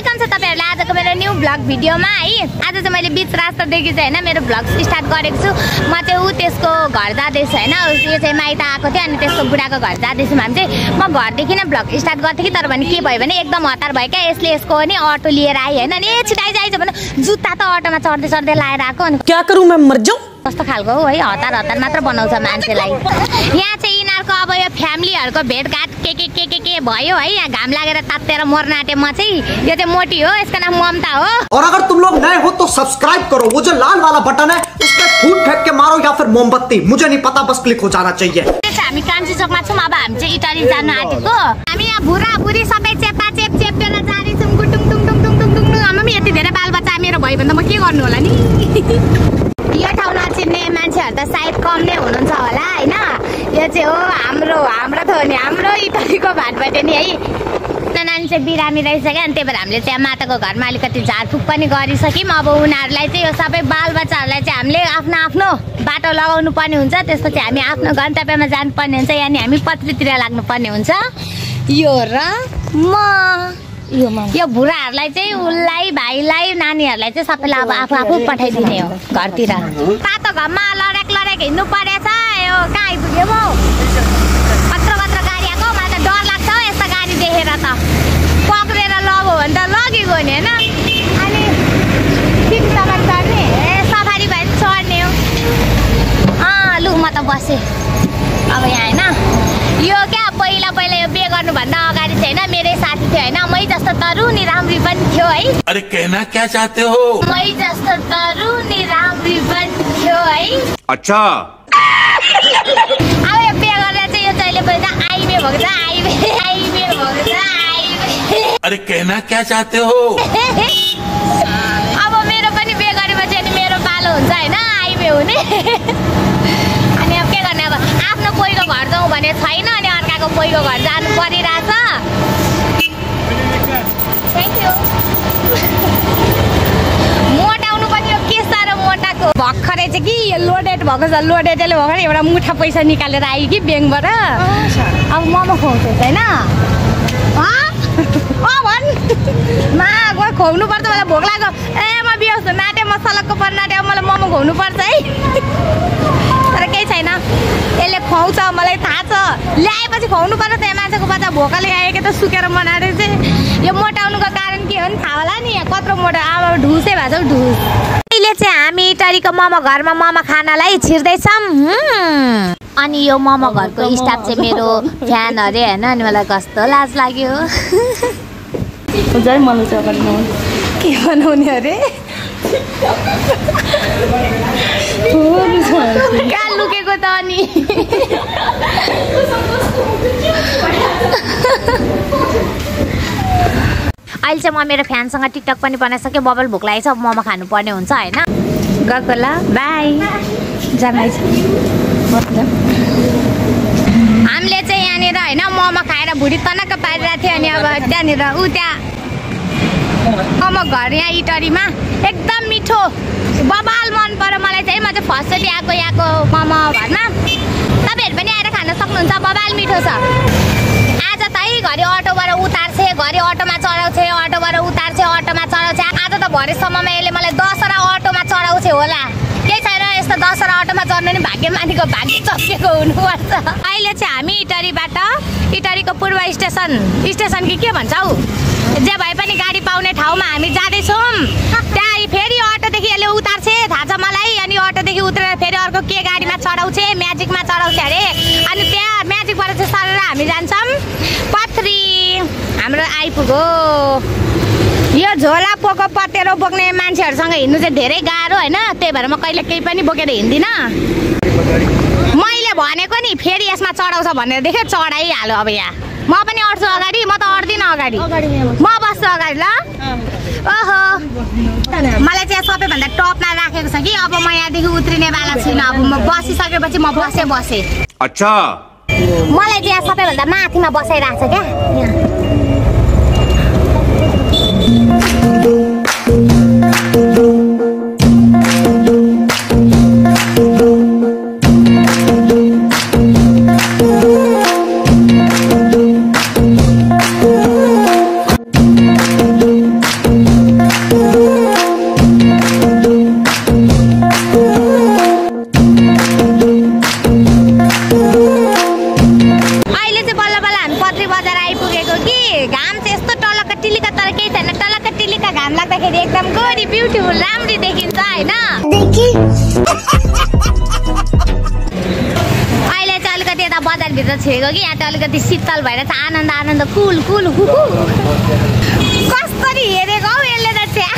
Welcome छ तपाईँहरूलाई आजको मेरो न्यू भ्लग भिडियोमा है? आज चाहिँ मैले बिच रास्तादेखि चाहिँ होइन मेरो भ्लग स्टार्ट गरेको छु। म चाहिँ ऊ त्यसको घर जाँदैछु होइन? यो चाहिँ माइत आएको थियो अनि त्यसको बुढाको घर जाँदैछु भने चाहिँ म घरदेखि नै भ्लग स्टार्ट गर्थेँ कि? तर भने के भयो भने एकदम हतार भयो क्या यसले यसको नि अटो लिएर आयो होइन? ए छिटाइ आइज भने जुत्ता त अटोमा चढ्दै चढ्दै लाएर आएको अनि क्या करूं मैं? मर जाऊं? कस्तो खालको हो है? हतार हतार मात्र बनाउँछ मान्छेलाई। यहाँ चाहिँ यिनीहरूको अब यो फ्यामिलीहरूको भेटघाट के के के के के भयो है? यहाँ घाम लागेर तातेर मर्न आँटे म चाहिँ। यो चाहिँ मोटी हो यसको नाम ममता हो। और अगर तुम लोग नए हो तो सब्सक्राइब करो। वो जो लाल वाला बटन है उस पर फूट फेंक के मारो या फिर मोमबत्ती। मुझे नहीं पता बस क्लिक हो जाना चाहिए। हामी कान्छी चोकमा छौँ अब हामी चाहिँ इटाली जानु आँटेको। हामी यहाँ बुढा बुढी सबै चेपा चेप चेपेर जाँदैछौँ आमा यति धेरै बालबच्चा मेरो भयो भने त म के गर्नु होला नि? यो ठाउँ नचिन्ने मान्छेहरू त सायद कम नै हुनुहुन्छ होला होइन? यो चाहिँ हो हाम्रो हाम्रो त हो नि हाम्रो इटलीको भाटबाट नि है। नानी चाहिँ बिरामी रहेछ क्या अनि त्यही भएर हामीले चाहिँ माताको घरमा अलिकति झारफुक पनि गरिसक्यौँ। अब उनीहरूलाई चाहिँ यो सबै बालबच्चाहरूलाई चाहिँ हामीले आफ्नो आफ्नो बाटो लगाउनु पर्ने हुन्छ। त्यसपछि हामी आफ्नो गन्तव्यमा जानुपर्ने हुन्छ यानि हामी पत्रीतिर लाग्नुपर्ने हुन्छ। यो र म। यो बुढाहरूलाई चाहिँ उसलाई भाइलाई नानीहरूलाई चाहिँ सबैलाई अब आफू आफू पठाइदिने हो घरतिर। तातो घरमा लडेक लडेक हिँड्नु परेछ यो कहाँ आइपुग्यो म? कत्रो कत्रो गाडी आएको मलाई त डर लाग्छ हौ यस्तो गाडी देखेर त। पक्रेर लग्यो भने त लगेको नि होइन? अनि सिक्समा चढ्ने ए सफारी भयो भने चढ्ने हो अँ लु म त बसेँ अब यहाँ होइन यो क्या पहिला पहिला यो बिहे गर्नुभन्दा अगाडि चाहिँ होइन मेरै साथी थियो होइन जस्तो तरुनी राम्री पनि थियो है। अरे कहना क्या चाहते हो? मै जस्तो तरुनी राम्री पनि थियो है। अच्छा। अब यो बिहे गरेर चाहिँ यो जहिले पनि आइबे भएको छ आइबे आइबे भएको छ आइबे। अरे कहना क्या चाहते हो? अब मेरो पनि बिहे गरेपछि अनि मेरो पालो हुन्छ होइन आइबे हुने। अनि अब के गर्ने अब? आफ्नो कोहीको घर जाउँ भने छैन अनि अर्काको कोहीको घर जानु परिरहेछ भएको छ लोडेडले भर्खर एउटा मुठा पैसा निकालेर आयो कि ब्याङ्कबाट। अब मोमो खुवाउँछ होइन? भन्। मा गयो खुवाउनु पर्छ मलाई भोक लाग्यो। ए म बिहोस् नाट्यो म सलक्को पर नाट्यो मलाई मोमो खुवाउनु पर्छ है। तर केही छैन। यसले खुवाउँछ मलाई थाहा छ। ल्याएपछि खुवाउनु पर्छ त्यहाँ मान्छेको बच्चा भोकाले आएको त सुकेर मनाएर चाहिँ यो मोटाउनुको कारण के हो नि थाहा होला नि? कत्रो मोटा अब ढुसै भएको छ ढुस। अहिले चाहिँ हामी इटालीको मोमो घरमा मोमो खानालाई छिर्दैछौँ। अनि यो मोमो घरको स्टाफ चाहिँ मेरो फ्यान अरे होइन? अनि मलाई कस्तो लाज लाग्यो। मलाई के बनाउने अरे? कहाँ लुकेको त अनि। अहिले चाहिँ म मेरो फ्यानसँग टिकटक पनि बनाइसकेँ बबल भोक लागेको छ अब मोमो खानुपर्ने हुन्छ होइन? गएको ल बाई हामीले चाहिँ यहाँनिर होइन मोमो खाएर भुँडी तनक्क पारिरहेको थियो अनि अब त्यहाँनिर ऊ त्यहाँ मोमो घर यहाँ इटरीमा। एकदम मिठो। बबाल मन पर्यो मलाई चाहिँ। म चाहिँ फर्स्टचोटि आएको यहाँको मोमो घरमा। तपाईँहरू पनि आएर खान सक्नुहुन्छ। बबाल मिठो छ। आज त है घरि अटोबाट उतार्छ घरि अटोमा चढाउँछ अटोबाट उतार्छ अटोमा चढाउँछ। आज त भरेसम्ममा यसले मलाई दसवटा अटोमा चढाउँछ होला। दसवटा अटोमा चढ्नु नि भाग्यमाथीको भाग्य चप्केको हुनुपर्छ। अहिले चाहिँ हामी इटरीबाट इटरीको पूर्व स्टेसन स्टेसन कि के भन्छ? जे भए पनि गाडी पाउने ठाउँमा हामी जाँदैछौँ। त्यहाँ फेरि अटोदेखि यसले उतार्छ। थाहा छ मलाई अनि अटोदेखि उत्रेर फेरि अर्को के गाडीमा चढाउँछ म्याजिकमा आइपुग्यो यो झोला पोको पतेरो बोक्ने मान्छेहरूसँग हिँड्नु चाहिँ धेरै गाह्रो होइन। त्यही भएर म कहिले केही पनि बोकेर हिँड्दिनँ। मैले भनेको नि फेरि यसमा चढाउँछ भनेर देख्यो चढाइहाल्यो अब यहाँ। म पनि अट्छु अगाडि म त अट्दिनँ अगाडि। म बस्छु अगाडि ल। ओहो। मलाई चाहिँ यहाँ सबैभन्दा टपमा राखेको छ कि अब म यहाँदेखि उत्रिने वाला छुइनँ अब म बसिसकेपछि म बसेँ बसेँ। अच्छा। मलाई चाहिँ यहाँ सबैभन्दा माथिमा बसाइरहेको छ क्या। बजारभित्र छिरेको कि यहाँ चाहिँ अलिकति शीतल भएर चाहिँ आनन्द आनन्द कुल कुल। कसरी हेरेको हौ यसले त छ्या।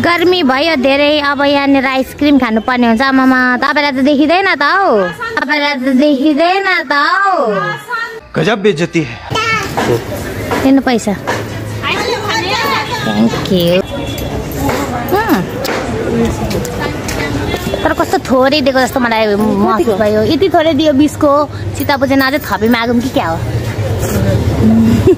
गर्मी भयो धेरै अब यहाँनिर आइसक्रिम खानुपर्ने हुन्छ आमामा। तपाईँलाई त देखिँदैन त हौ। तपाईँलाई त देखिँदैन त हौ। गजब पैसा। थ्याङ्क यू तर कस्तो थोरै दिएको जस्तो मलाई महसुस भयो। यति थोरै दियो बिसको चाहिँ अझै थपी मागौँ कि क्या हो?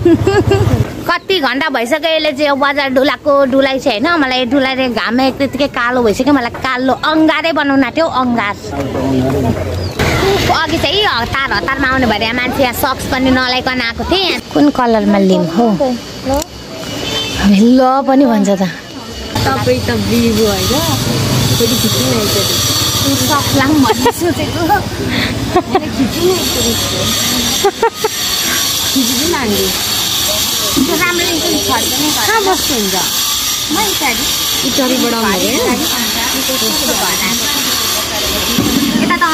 कति घन्टा भइसक्यो यसले चाहिँ बजार डुलाएको डुलाइ चाहिँ होइन? मलाई डुलाएर घाममा त्यतिकै कालो भइसक्यो। मलाई कालो अङ्गारै बनाउनु आँट्यो अङ्गार अघि चाहिँ हतार हतारमा आउने भएर यहाँ मान्छे यहाँ सक्स पनि नलाइकन आएको थिएँ। कुन कलरमा लिउँ हो। ल पनि भन्छ त। तपाईँ त बिबो होइन। फेरि खिच्नु लाउँ भन्ने सोचेको खिचिदिनु न आन्टी राम्रो छड्दैन कहाँ बस्नुहुन्छ इटरीबाट आउनुभयो यता त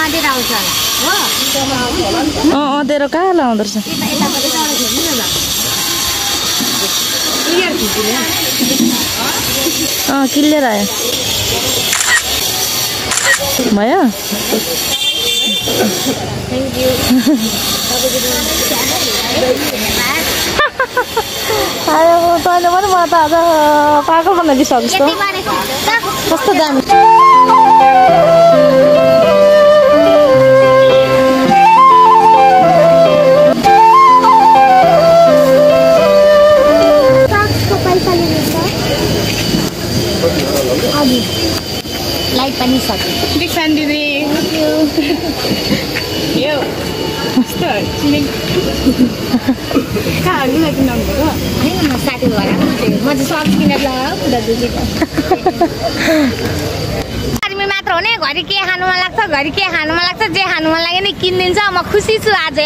अँधेर कहाँ लाउँदो रहेछ क्लियर आयो भयो तैँले पनि मलाई त आज पागल बनाइदिइसक्छ कस्तो दामी गर्मी मात्र हो नि घरि के खानु मन लाग्छ घरि के खानु मन लाग्छ जे खानु मन लाग्यो नि किनिदिन्छ म खुसी छु आज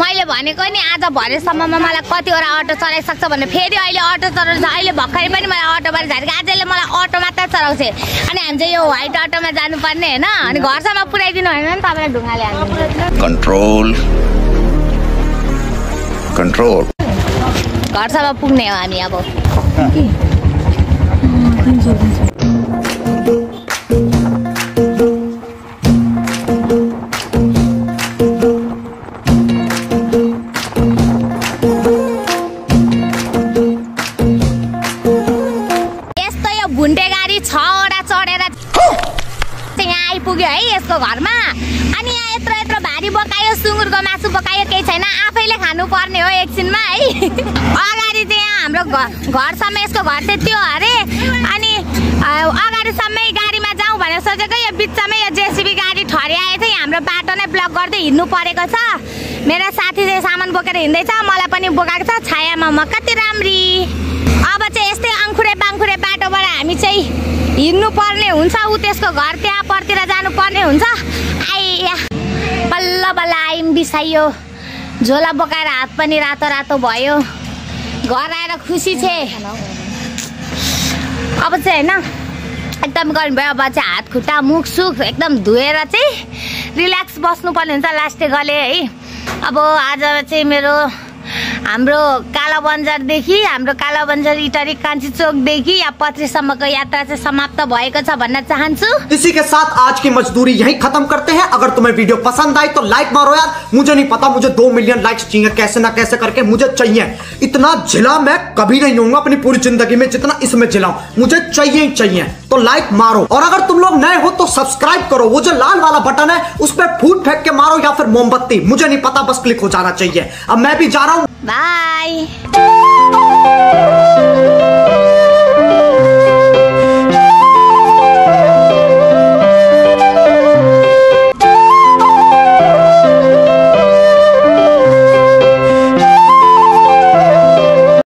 मैले भनेको नि आज भरेसम्ममा मलाई कतिवटा अटो चलाइसक्छ भने फेरि अहिले अटो चलाउँछ अहिले भर्खरै पनि मलाई अटोबाट झारेको आजले मलाई अटो मात्र चलाउँछ। अनि हामी चाहिँ यो व्हाइट अटोमा जानुपर्ने होइन अनि घरसम्म पुऱ्याइदिनु होइन नि तपाईँलाई ढुङ्गाले हाल्नु कंट्रोल कंट्रोल घरसम्म पुग्ने हो हामी अब। यस्तो यो भुन्टे गाडी छवटा चढेर यहाँ आइपुग्यो है यसको घरमा। अनि यहाँ यत्रो यत्रो भारी बोकायो सुँगुरको मासु बोकायो केही छैन। आफैले खानु पर्ने हो एकछिनमा है? अगाडि चाहिँ यहाँ हाम्रो घ- घरसम्म यसको घर चाहिँ त्यो अरे। अनि अगाडिसम्मै गाडीमा जाउँ भनेर सोचेको यो बिचमै यो जेसिबी गाडी ठर्याए थियो हाम्रो बाटो नै ब्लक गर्दै हिँड्नु परेको छ। मेरो साथी चाहिँ सामान बोकेर हिँड्दैछ मलाई पनि बोकाएको छ छायामा म कति राम्री। अब चाहिँ यस्तै अङ्खुरे बाङ्खुरे बाटोबाट हामी चाहिँ हिँड्नु पर्ने हुन्छ ऊ त्यसको घर त्यहाँ परतिर जानु पर्ने हुन्छ। आइया बल्ल बल्ल आइम बिसाइयो। झोला बोकाएर हात पनि रातो रातो भयो। घर आएर खुसी छे अब चाहिँ होइन एकदम गर्नुभयो अब चाहिँ हात खुट्टा मुख सुख एकदम धोएर चाहिँ रिल्याक्स बस्नुपर्ने हुन्छ लास्टे गले है। अब आज चाहिँ मेरो हाम्रो काला बन्जरदेखि हाम्रो काला बन्जर इटरी कान्छी चोकदेखि या पत्रीसम्मको यात्रा चाहिँ समाप्त भएको छ भन्न चाहन्छु। इसी के साथ आज की मजदूरी यही खत्म करते हैं। अगर तुम्हें वीडियो पसंद आई तो लाइक मारो यार। मुझे नहीं पता, मुझे दो मिलियन लाइक्स चाहिए। कैसे ना कैसे करके मुझे चाहिए। इतना जिला मैं कभी नहीं होऊँगा अपनी पूरी ज़िंदगी में, जितना इसमें जिलाऊं मुझे चाहिए ही चाहिए। तो लाइक मारो। और अगर तुम लोग नए हो तो सब्सक्राइब करो। वो जो लाल वाला बटन है, उस पर फूट फेंक के मारो या फिर मोमबत्ती। मुझे नहीं पता, बस क्लिक हो जाना चाहिए। अब मैं भी जा रहा हूँ। बाई